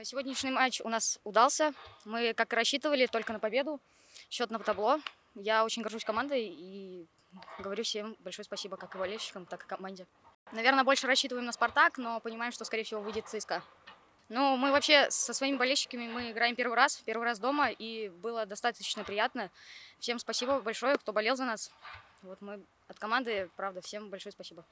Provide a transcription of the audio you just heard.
Э, сегодняшний матч у нас удался. Мы, как и рассчитывали, только на победу. Счет на табло. Я очень горжусь командой и говорю всем большое спасибо, как и болельщикам, так и команде. Наверное, больше рассчитываем на «Спартак», но понимаем, что, скорее всего, выйдет ЦСКА. Ну, мы вообще со своими болельщиками мы играем первый раз, первый раз дома, и было достаточно приятно. Всем спасибо большое, кто болел за нас. Вот мы от команды, правда, всем большое спасибо.